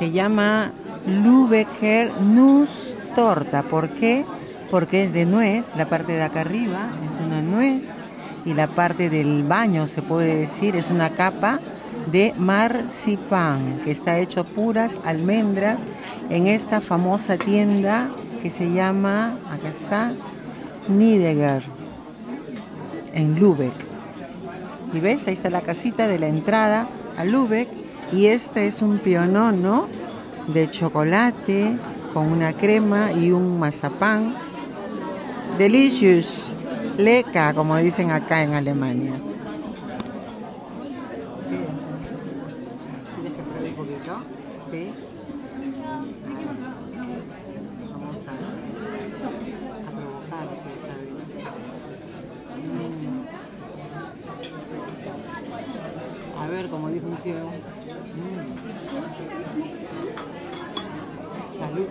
Se llama Lübecker Nuss Torta. ¿Por qué? Porque es de nuez, la parte de acá arriba es una nuez y la parte del baño, se puede decir, es una capa de marzipan, que está hecho puras almendras en esta famosa tienda que se llama, acá está, Nidegar, en Lübeck. Y ves, ahí está la casita de la entrada a Lübeck y este es un pionono de chocolate con una crema y un mazapán. Delicious, leca, como dicen acá en Alemania. ¿Quieres que pruebe un poquito? Sí. Vamos a, a provocar. A ver, como dijo un ciego. Mm. Salud.